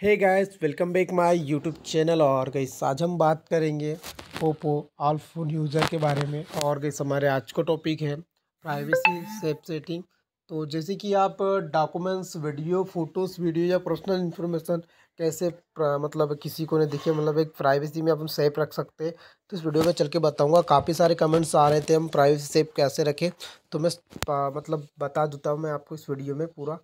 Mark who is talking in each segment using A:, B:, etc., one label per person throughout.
A: Hey guys welcome back my YouTube channel और गई आज हम बात करेंगे ओप्पो फ़ोन यूज़र के बारे में और गई हमारे आज का टॉपिक है प्राइवेसी सेफ़ सेटिंग तो जैसे कि आप डॉक्यूमेंट्स वीडियो फ़ोटोज़ वीडियो या पर्सनल इन्फॉर्मेशन कैसे मतलब किसी को नहीं दिखे मतलब एक प्राइवेसी में अपन सेफ़ रख सकते हैं। तो इस वीडियो में चल के बताऊँगा, काफ़ी सारे कमेंट्स आ रहे थे हम प्राइवेसी सेफ़ कैसे रखें। तो मैं मतलब बता देता हूँ मैं आपको इस वीडियो में पूरा।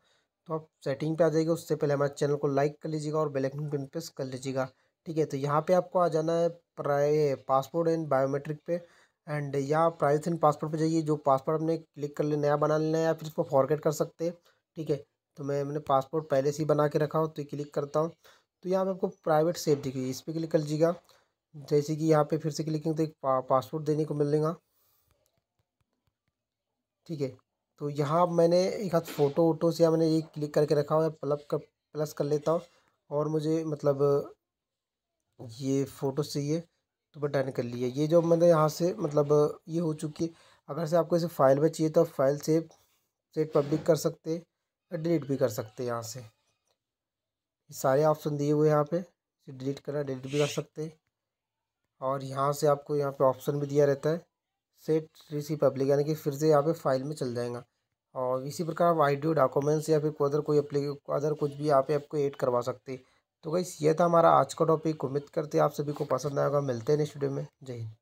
A: तो आप सेटिंग पे आ जाइएगा, उससे पहले हमारे चैनल को लाइक कर लीजिएगा और बेल आइकन पिन प्रेस कर लीजिएगा, ठीक है? तो यहाँ पे आपको आ जाना है प्राय पासपोर्ट एंड बायोमेट्रिक पे, एंड यहाँ प्राइवेट एंड पासपोर्ट पे जाइए, जो पासपोर्ट आपने क्लिक कर लेना नया बना लेना है, या फिर उसको फॉरगेट कर सकते हैं, ठीक है? तो मैं, मैंने पासपोर्ट पहले से ही बना के रखा हूँ तो क्लिक करता हूँ। तो यहाँ पर आपको प्राइवेट सेफ़ दिखेगी, इस पर क्लिक कर लीजिएगा, जैसे कि यहाँ पे फिर से क्लिक तो एक पासपोर्ट देने को मिलेगा, ठीक है? तो यहाँ मैंने एक हाथ फ़ोटो वोटो से मैंने ये क्लिक करके रखा हुआ है प्लस कर प्लस कर लेता हूँ और मुझे मतलब ये फ़ोटो चाहिए तो मैं डन कर लिया। ये जो मैंने यहाँ से मतलब ये हो चुकी है, अगर से आपको इसे फ़ाइल में चाहिए तो फ़ाइल सेव सेट पब्लिक कर सकते हैं, डिलीट भी कर सकते हैं यहाँ से। सारे ऑप्शन दिए हुए यहाँ पे डिलीट करना, डिलीट भी कर सकते और यहाँ से आपको यहाँ पे ऑप्शन भी दिया रहता है। सेट रिसी पब्लिक यानी कि फिर से यहाँ पे फ़ाइल में चल जाएगा। और इसी प्रकार आप आईडियो डॉक्यूमेंट्स या फिर अदर कोई अदर कुछ भी यहाँ पे आपको ऐड करवा सकते। तो गई ये था हमारा आज का टॉपिक उम्मीद करते आप सभी को पसंद आएगा मिलते हैं नेक्स्ट वीडियो में। जय हिंद।